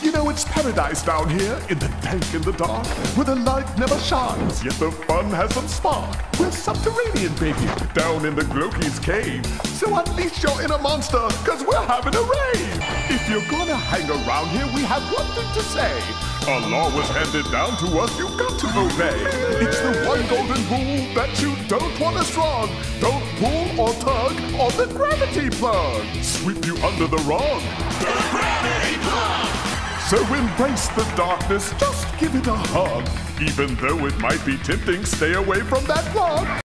You know it's paradise down here in the dank in the dark, where the light never shines, yet the fun has some spark. We're subterranean, baby, down in the Glowkie's cave. So unleash your inner monster, cause we're having a rave. If you're gonna hang around here, we have one thing to say. A law was handed down to us, you've got to obey. It's the one golden rule that you don't want to strong. Don't pull or tug on the gravity plug. Sweep you under the rug. So embrace the darkness, just give it a hug. Even though it might be tempting, stay away from that plug.